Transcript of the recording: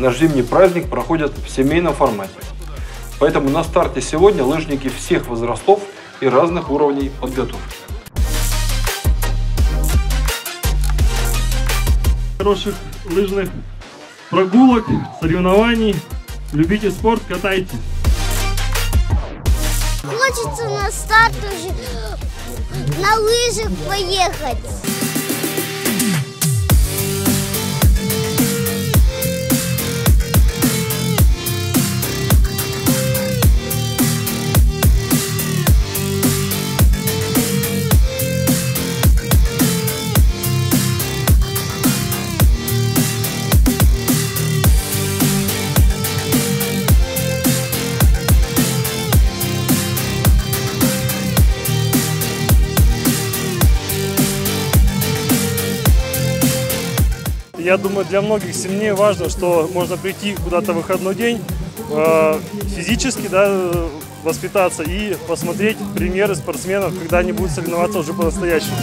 наш зимний праздник проходит в семейном формате. Поэтому на старте сегодня лыжники всех возрастов и разных уровней подготовки. Хороших лыжных прогулок, соревнований. Любите спорт, катайтесь. Хочется на старт уже на лыжах поехать. Я думаю, для многих сильнее важно, что можно прийти куда-то в выходной день, э, физически да, воспитаться и посмотреть примеры спортсменов, когда они будут соревноваться уже по-настоящему.